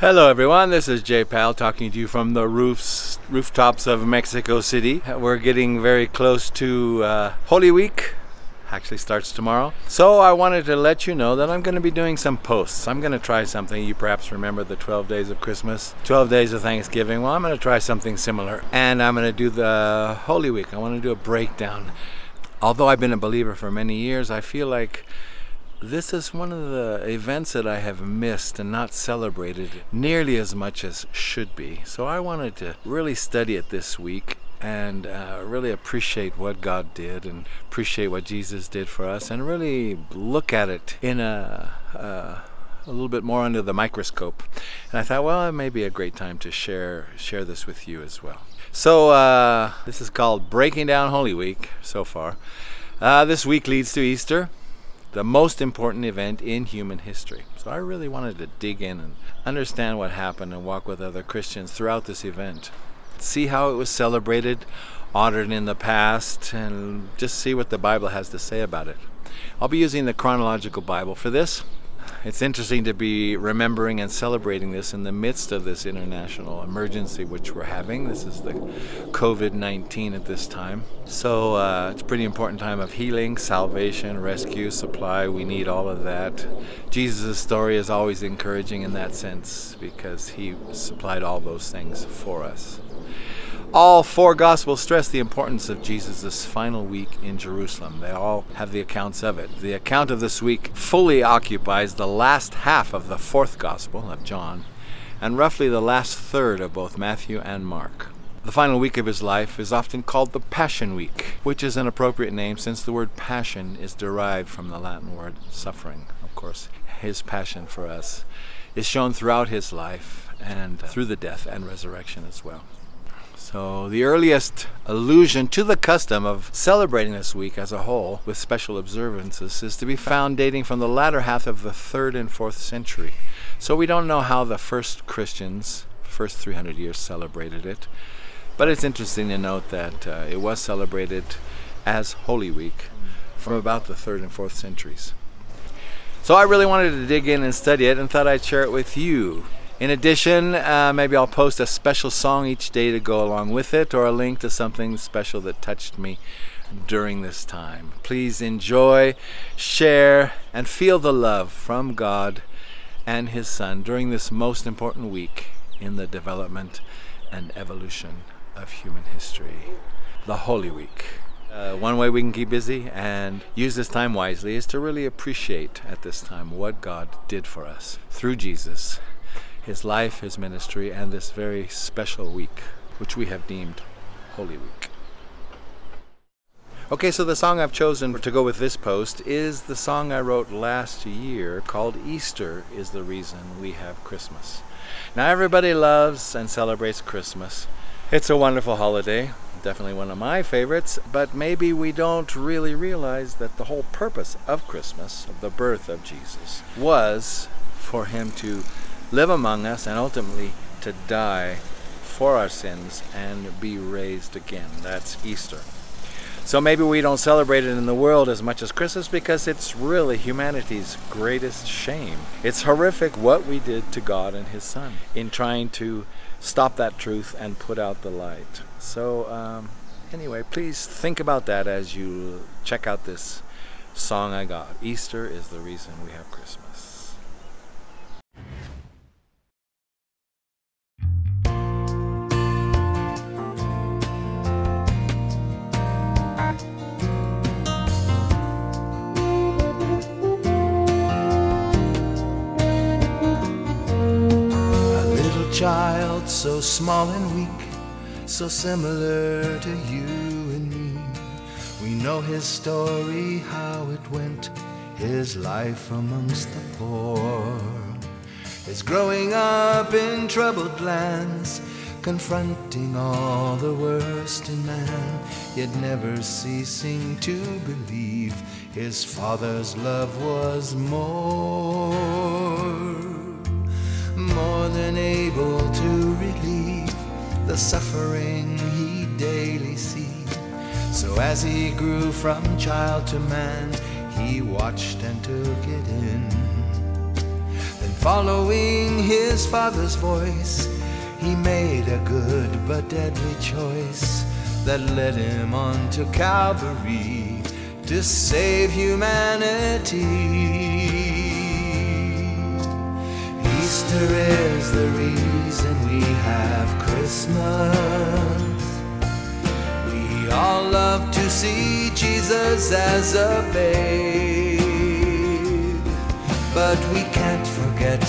Hello, everyone. This is Jay Pal talking to you from the roofs, rooftops of Mexico City. We're getting very close to uh, Holy Week. Actually starts tomorrow. So I wanted to let you know that I'm going to be doing some posts. I'm going to try something. You perhaps remember the 12 days of Christmas, 12 days of Thanksgiving. Well, I'm going to try something similar. And I'm going to do the Holy Week. I want to do a breakdown. Although I've been a believer for many years, I feel like this is one of the events that I have missed and not celebrated nearly as much as should be. So I wanted to really study it this week and uh, really appreciate what God did and appreciate what Jesus did for us and really look at it in a, uh, a little bit more under the microscope. And I thought, well, it may be a great time to share share this with you as well. So uh, this is called Breaking Down Holy Week so far. Uh, this week leads to Easter the most important event in human history. So I really wanted to dig in and understand what happened and walk with other Christians throughout this event. See how it was celebrated, honored in the past, and just see what the Bible has to say about it. I'll be using the chronological Bible for this it's interesting to be remembering and celebrating this in the midst of this international emergency which we're having. This is the COVID-19 at this time. So uh, it's a pretty important time of healing, salvation, rescue, supply. We need all of that. Jesus' story is always encouraging in that sense because he supplied all those things for us. All four Gospels stress the importance of Jesus' final week in Jerusalem. They all have the accounts of it. The account of this week fully occupies the last half of the fourth Gospel of John and roughly the last third of both Matthew and Mark. The final week of his life is often called the Passion Week, which is an appropriate name since the word passion is derived from the Latin word suffering. Of course, his passion for us is shown throughout his life and through the death and resurrection as well. So the earliest allusion to the custom of celebrating this week as a whole with special observances is to be found dating from the latter half of the third and fourth century. So we don't know how the first Christians, first 300 years, celebrated it. But it's interesting to note that uh, it was celebrated as Holy Week from about the third and fourth centuries. So I really wanted to dig in and study it and thought I'd share it with you. In addition, uh, maybe I'll post a special song each day to go along with it or a link to something special that touched me during this time. Please enjoy, share, and feel the love from God and His Son during this most important week in the development and evolution of human history, the Holy Week. Uh, one way we can keep busy and use this time wisely is to really appreciate at this time what God did for us through Jesus his life, his ministry, and this very special week, which we have deemed Holy Week. Okay, so the song I've chosen to go with this post is the song I wrote last year called Easter is the Reason We Have Christmas. Now, everybody loves and celebrates Christmas. It's a wonderful holiday, definitely one of my favorites, but maybe we don't really realize that the whole purpose of Christmas, of the birth of Jesus, was for him to live among us, and ultimately to die for our sins and be raised again. That's Easter. So maybe we don't celebrate it in the world as much as Christmas because it's really humanity's greatest shame. It's horrific what we did to God and His Son in trying to stop that truth and put out the light. So, um, anyway, please think about that as you check out this song I got. Easter is the reason we have Christmas. Child so small and weak, so similar to you and me. We know his story, how it went, his life amongst the poor. His growing up in troubled lands, confronting all the worst in man, yet never ceasing to believe his father's love was more more than able suffering he daily sees. So as he grew from child to man, he watched and took it in. Then Following his father's voice, he made a good but deadly choice that led him on to Calvary to save humanity. Easter is the reason we have Christmas. We all love to see Jesus as a babe, but we can't forget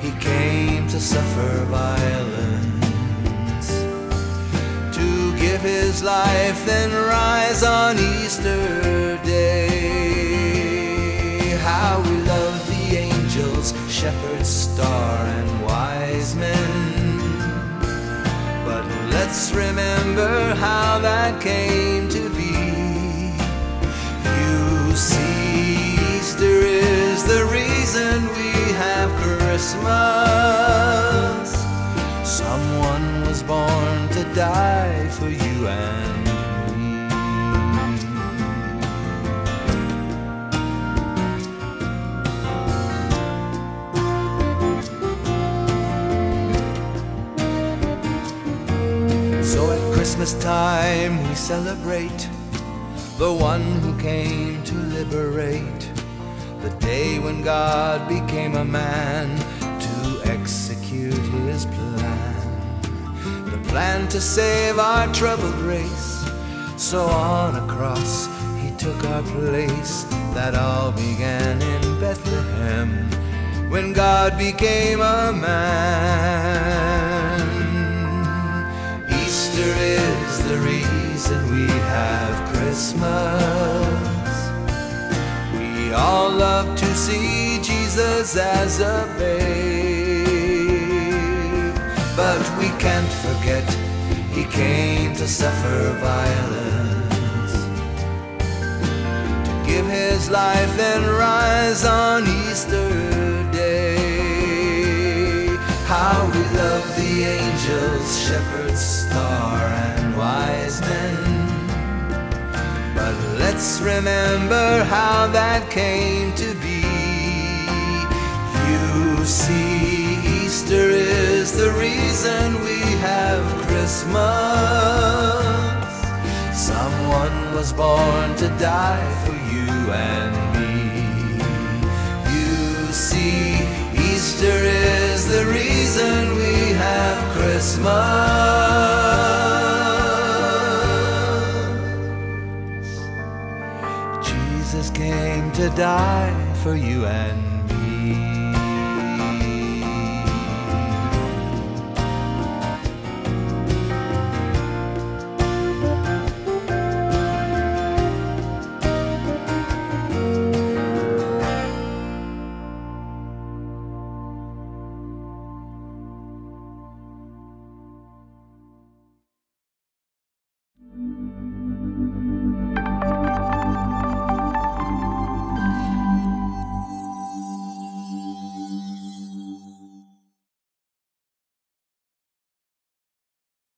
he came to suffer violence, to give his life, then rise on Easter Day. How we shepherds, star, and wise men. But let's remember how that came to be. You see, Easter is the reason we have Christmas. Someone was born to die for you and time we celebrate the one who came to liberate the day when God became a man to execute his plan. The plan to save our troubled race. So on a cross he took our place. That all began in Bethlehem when God became a man. Easter is the reason we have Christmas. We all love to see Jesus as a babe. But we can't forget he came to suffer violence. To give his life and rise on Easter Day. How we love the angels, shepherds, star, and wise men. But let's remember how that came to be. You see, Easter is the reason we have Christmas. Someone was born to die for you and me. You see, Easter is the reason we have Christmas. To die for you and.